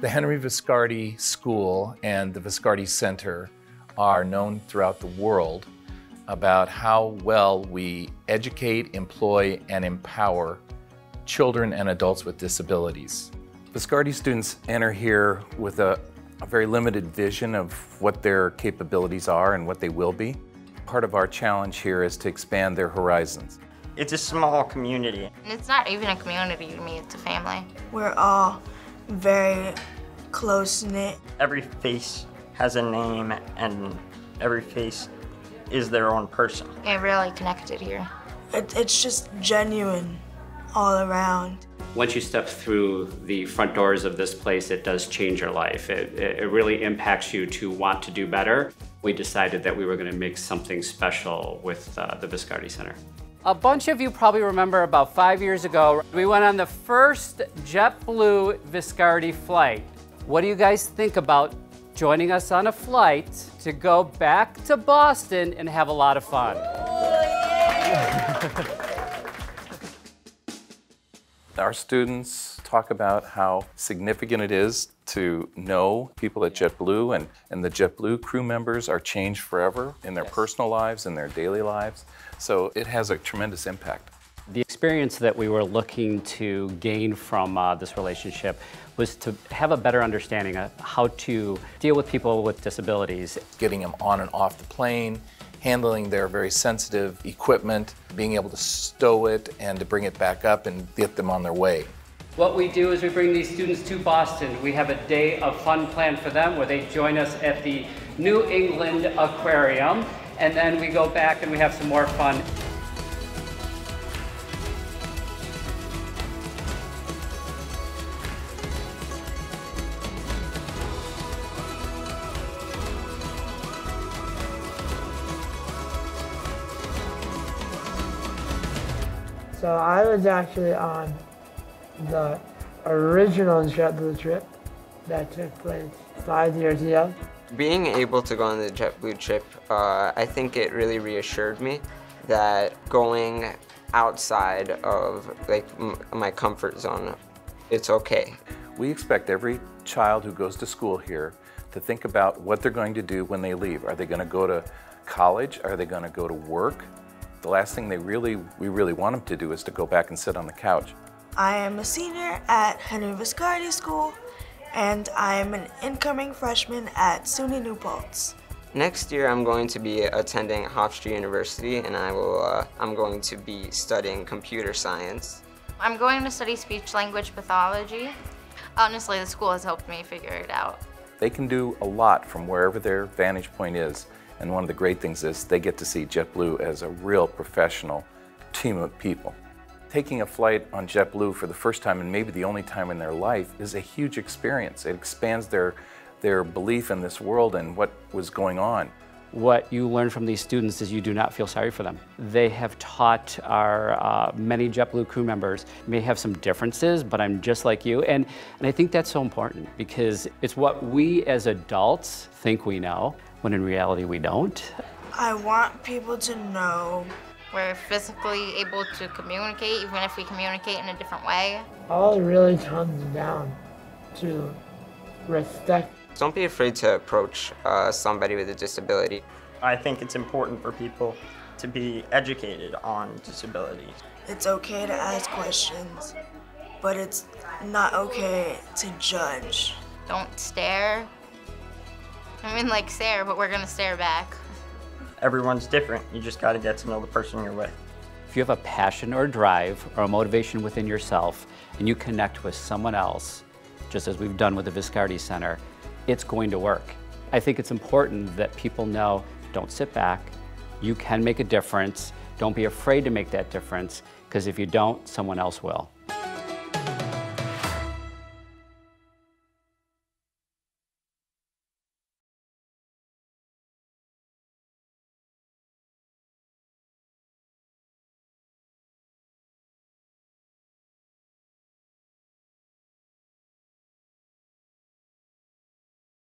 The Henry Viscardi School and the Viscardi Center are known throughout the world about how well we educate, employ, and empower children and adults with disabilities. Viscardi students enter here with a, a very limited vision of what their capabilities are and what they will be. Part of our challenge here is to expand their horizons. It's a small community. It's not even a community to me, it's a family. We're all very close knit. Every face has a name and every face is their own person. I really connected here. It, it's just genuine all around. Once you step through the front doors of this place, it does change your life. It, it really impacts you to want to do better. We decided that we were going to make something special with uh, the Viscardi Center. A bunch of you probably remember about five years ago, we went on the first JetBlue Viscardi flight. What do you guys think about joining us on a flight to go back to Boston and have a lot of fun? Our students talk about how significant it is to know people at JetBlue and, and the JetBlue crew members are changed forever in their yes. personal lives and their daily lives. So it has a tremendous impact. The experience that we were looking to gain from uh, this relationship was to have a better understanding of how to deal with people with disabilities. Getting them on and off the plane, handling their very sensitive equipment, being able to stow it and to bring it back up and get them on their way. What we do is we bring these students to Boston. We have a day of fun planned for them where they join us at the New England Aquarium and then we go back and we have some more fun. So I was actually on the original JetBlue trip that took place five years ago. Being able to go on the JetBlue trip, uh, I think it really reassured me that going outside of like my comfort zone, it's okay. We expect every child who goes to school here to think about what they're going to do when they leave. Are they going to go to college? Are they going to go to work? The last thing they really, we really want them to do is to go back and sit on the couch. I am a senior at Henry Viscardi School, and I am an incoming freshman at SUNY New Paltz. Next year, I'm going to be attending Hofstra University, and I will, uh, I'm going to be studying computer science. I'm going to study speech-language pathology. Honestly, the school has helped me figure it out. They can do a lot from wherever their vantage point is. And one of the great things is they get to see JetBlue as a real professional team of people. Taking a flight on JetBlue for the first time and maybe the only time in their life is a huge experience. It expands their, their belief in this world and what was going on. What you learn from these students is you do not feel sorry for them. They have taught our uh, many JetBlue crew members may have some differences, but I'm just like you. And, and I think that's so important because it's what we as adults think we know, when in reality we don't. I want people to know we're physically able to communicate, even if we communicate in a different way. All it really comes down to respect. Don't be afraid to approach uh, somebody with a disability. I think it's important for people to be educated on disability. It's okay to ask questions, but it's not okay to judge. Don't stare, I mean, like stare, but we're gonna stare back. Everyone's different. You just gotta get to know the person you're with. If you have a passion or drive or a motivation within yourself and you connect with someone else, just as we've done with the Viscardi Center, it's going to work. I think it's important that people know, don't sit back, you can make a difference, don't be afraid to make that difference, because if you don't, someone else will.